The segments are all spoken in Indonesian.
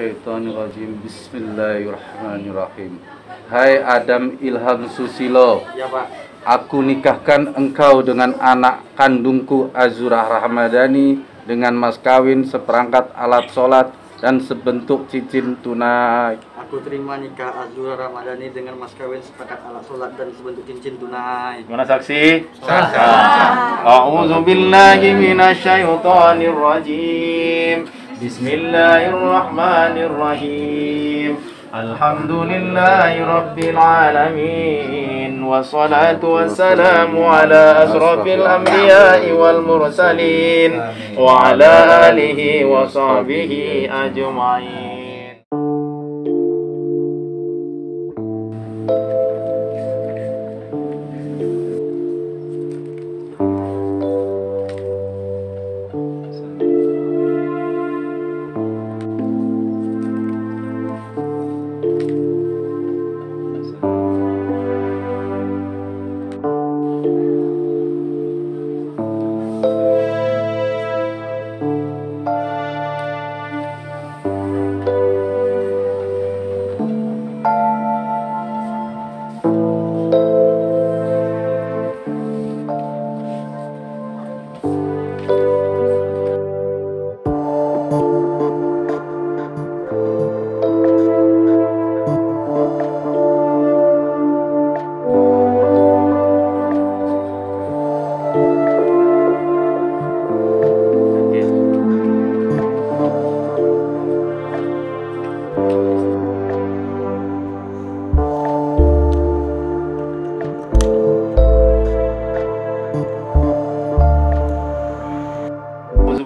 minasyaitonirrajim. Bismillahirrahmanirrahim. Hai Adam Ilham Susilo, Ya Pak. aku nikahkan engkau dengan anak kandungku Azurah Rahmadani dengan mas kawin seperangkat alat sholat dan sebentuk cincin tunai. Aku terima nikah Azura Ramadhani dengan mas kawin sepakat alat sholat dan sebentuk cincin tunai. Mana saksi? A'udzu billahi minasyaitonir rajim. بسم الله الرحمن الرحيم. الحمد لله رب العالمين والصلاة والسلام على أشرف الأنبياء والمرسلين وعلى آله وصحبه أجمعين.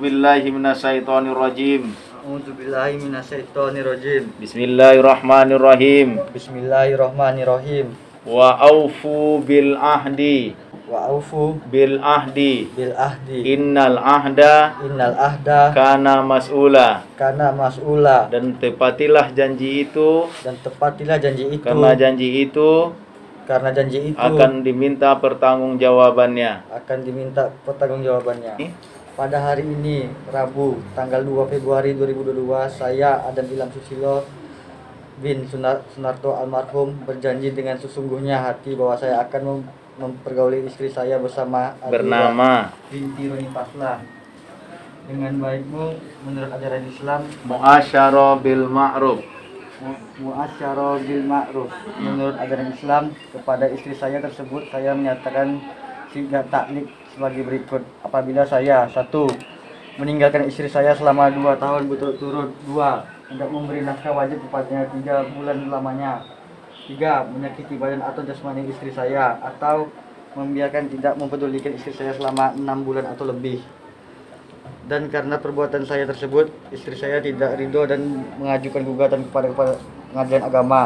A'udzu billahi minasyaitonir rajim. A'udzubillahi minasyaitonirrajim. Bismillahirrahmanirrahim. Bismillahirrahmanirrahim. Wa aufu bil ahdi Wa aufu bil ahdi. bil ahdi. Innal ahda Innal ahda kana mas'ula kana mas'ula dan tepatilah janji itu dan tepatilah janji itu karena janji itu karena janji itu akan diminta pertanggungjawabannya. akan diminta pertanggungjawabannya. Pada hari ini, Rabu, tanggal 2 Februari 2022, saya Adam Ilham Susilo bin Sunar Sunarto almarhum berjanji dengan sesungguhnya hati bahwa saya akan mem- mempergauli istri saya bersama Azura Bernama. binti Roni Pasla. Dengan baikmu menurut ajaran Islam Muasyarah bil ma'ruf. mu- muasyarah bil ma'ruf. Menurut ajaran Islam kepada istri saya tersebut saya menyatakan tiga taklik sebagai berikut. Apabila saya satu meninggalkan istri saya selama dua tahun berturut-turut. Dua tidak memberi nafkah wajib kepadanya tiga bulan lamanya. Tiga menyakiti badan atau jasmani istri saya atau membiarkan tidak mempedulikan istri saya selama enam bulan atau lebih. Dan karena perbuatan saya tersebut istri saya tidak ridho dan mengajukan gugatan kepada, kepada pengadilan agama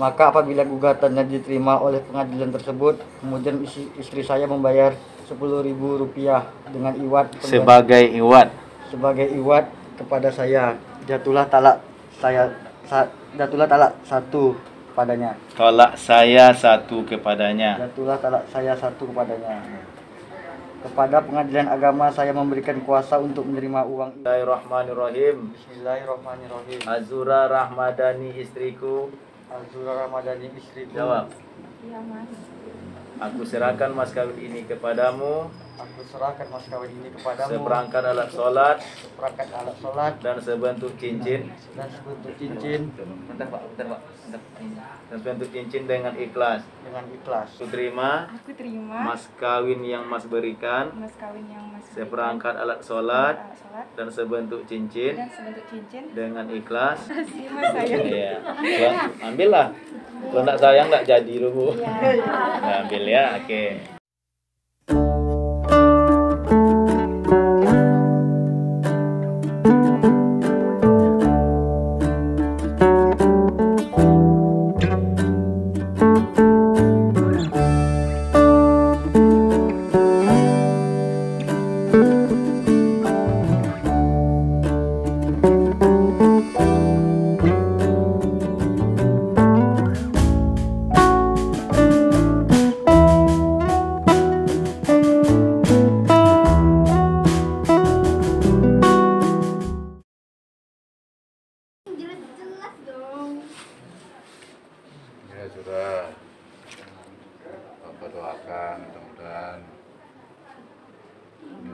maka apabila gugatannya diterima oleh pengadilan tersebut kemudian istri, saya membayar Rp10.000 dengan iwat Sebagai iwat. sebagai iwat kepada saya jatuhlah talak saya sa, jatuhlah talak satu padanya Tolak saya satu kepadanya. jatuhlah talak saya satu kepadanya kepada pengadilan agama saya memberikan kuasa untuk menerima uang Bismillahirrahmanirrahim. Bismillahirrahmanirrahim Azura Rahmadani istriku. Azura Ramadhani istriku Jawab. Iya mas. Aku serahkan mas kawin ini kepadamu Aku serahkan mas kawin ini kepadamu seperangkat alat sholat seperangkat alat sholat dan sebentuk cincin dan sebentuk cincin Bentar pak, bentar pak, bentar. Dan sebentuk cincin dengan ikhlas. dengan ikhlas. Aku terima Aku terima mas kawin yang mas berikan mas kawin yang mas berikan, seperangkat alat sholat alat sholat dan sebentuk cincin dan sebentuk cincin. dengan ikhlas. Kasih mas saya. Iya, ambillah. Kalau nggak sayang nggak jadi loh bu. Iya. Nah, ambil ya, oke.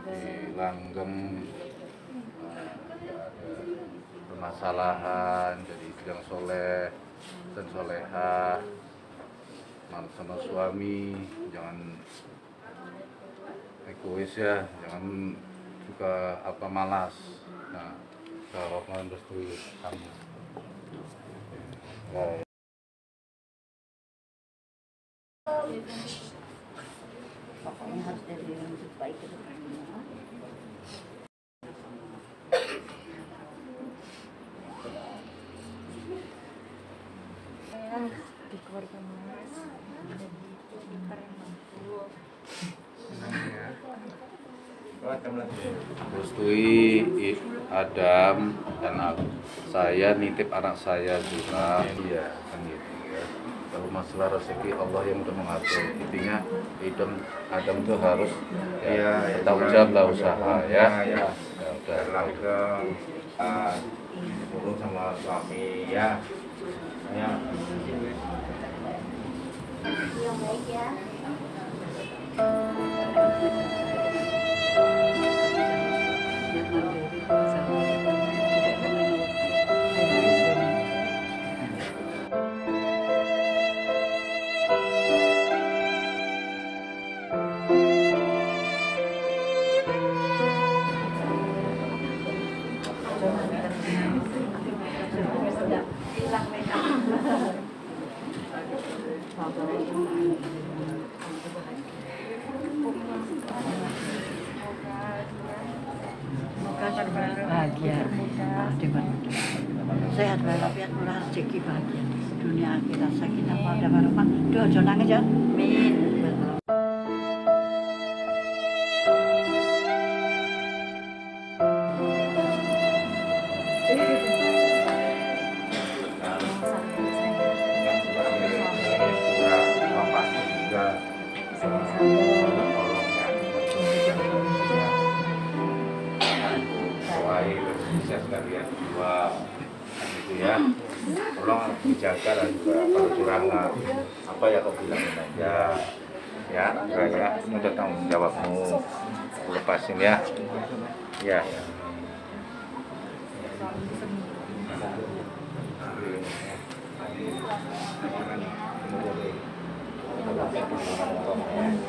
Di langgeng eh, permasalahan jadi yang soleh dan soleha manut sama suami jangan egois ya jangan juga apa malas. Nah kalau Rahman bersetuju kamu Nah, pokoknya harus dari yang lebih baik ke depannya di keluarga mas mampu Restui Adam dan aku. Saya nitip anak saya juga. Iya, kan gitu ya. Kalau masalah rezeki Allah yang udah mengatur. Intinya Adam Adam tuh harus ya, tanggung jawab lah usaha ya. ya. Ya udah. Langsung uh, turun sama suami ya. Ya. yang baik bahagia. Dengan sehat walafiat murah rezeki bahagia. Dunia akhirat sakinah mawaddah warahmah doa nangis ya. Amin sekalian dua kan gitu ya. Tolong dijaga lah juga kalau curang lah. apa ya kau bilang aja ya ya untuk tanggung jawabmu lepasin ya ya Terima kasih.